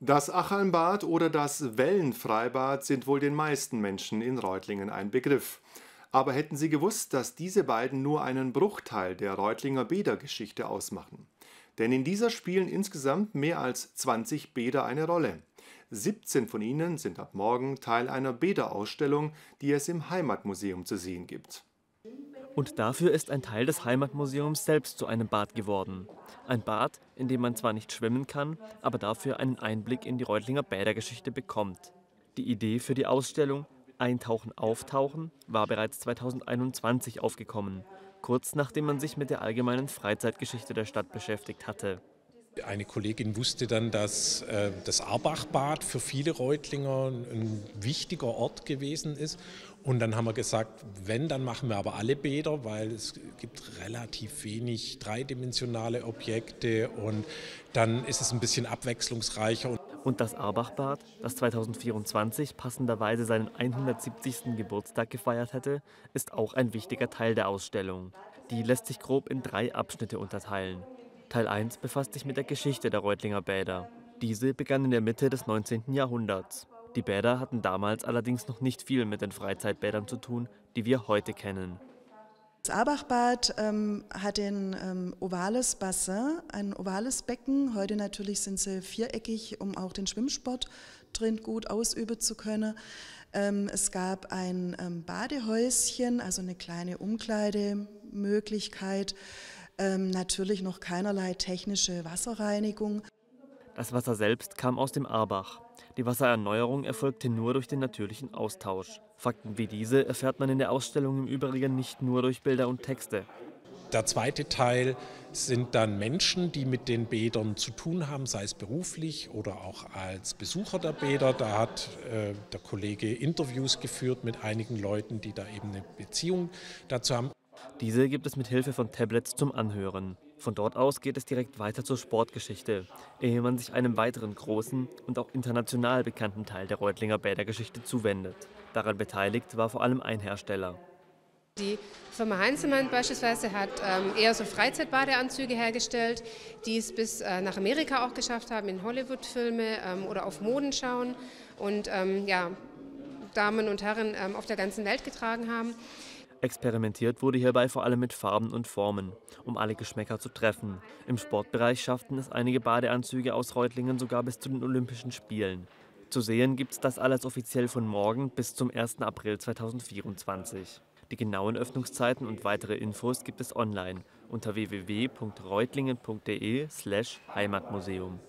Das Achalmbad oder das Wellenfreibad sind wohl den meisten Menschen in Reutlingen ein Begriff. Aber hätten Sie gewusst, dass diese beiden nur einen Bruchteil der Reutlinger Bädergeschichte ausmachen? Denn in dieser spielen insgesamt mehr als 20 Bäder eine Rolle. 17 von ihnen sind ab morgen Teil einer Bäderausstellung, die es im Heimatmuseum zu sehen gibt. Und dafür ist ein Teil des Heimatmuseums selbst zu einem Bad geworden. Ein Bad, in dem man zwar nicht schwimmen kann, aber dafür einen Einblick in die Reutlinger Bädergeschichte bekommt. Die Idee für die Ausstellung Eintauchen, Auftauchen war bereits 2021 aufgekommen, kurz nachdem man sich mit der allgemeinen Freizeitgeschichte der Stadt beschäftigt hatte. Eine Kollegin wusste dann, dass äh, das Arbachbad für viele Reutlinger ein wichtiger Ort gewesen ist. Und dann haben wir gesagt, wenn, dann machen wir aber alle Bäder, weil es gibt relativ wenig dreidimensionale Objekte und dann ist es ein bisschen abwechslungsreicher. Und das Arbachbad, das 2024 passenderweise seinen 170. Geburtstag gefeiert hätte, ist auch ein wichtiger Teil der Ausstellung. Die lässt sich grob in drei Abschnitte unterteilen. Teil 1 befasst sich mit der Geschichte der Reutlinger Bäder. Diese begann in der Mitte des 19. Jahrhunderts. Die Bäder hatten damals allerdings noch nicht viel mit den Freizeitbädern zu tun, die wir heute kennen. Das Abachbad ähm, hat ein ähm, ovales Bassin, ein ovales Becken. Heute natürlich sind sie viereckig, um auch den Schwimmsport drin gut ausüben zu können. Ähm, es gab ein ähm, Badehäuschen, also eine kleine Umkleidemöglichkeit. Ähm, natürlich noch keinerlei technische Wasserreinigung. Das Wasser selbst kam aus dem Arbach. Die Wassererneuerung erfolgte nur durch den natürlichen Austausch. Fakten wie diese erfährt man in der Ausstellung im Übrigen nicht nur durch Bilder und Texte. Der zweite Teil sind dann Menschen, die mit den Bädern zu tun haben, sei es beruflich oder auch als Besucher der Bäder. Da hat äh, der Kollege Interviews geführt mit einigen Leuten, die da eben eine Beziehung dazu haben. Diese gibt es mit Hilfe von Tablets zum Anhören. Von dort aus geht es direkt weiter zur Sportgeschichte, ehe man sich einem weiteren großen und auch international bekannten Teil der Reutlinger Bädergeschichte zuwendet. Daran beteiligt war vor allem ein Hersteller. Die Firma Heinzelmann beispielsweise hat ähm, eher so Freizeitbadeanzüge hergestellt, die es bis äh, nach Amerika auch geschafft haben, in Hollywood-Filme ähm, oder auf Moden schauen und ähm, ja, Damen und Herren ähm, auf der ganzen Welt getragen haben. Experimentiert wurde hierbei vor allem mit Farben und Formen, um alle Geschmäcker zu treffen. Im Sportbereich schafften es einige Badeanzüge aus Reutlingen sogar bis zu den Olympischen Spielen. Zu sehen gibt es das alles offiziell von morgen bis zum 1. April 2024. Die genauen Öffnungszeiten und weitere Infos gibt es online unter www.reutlingen.de/heimatmuseum.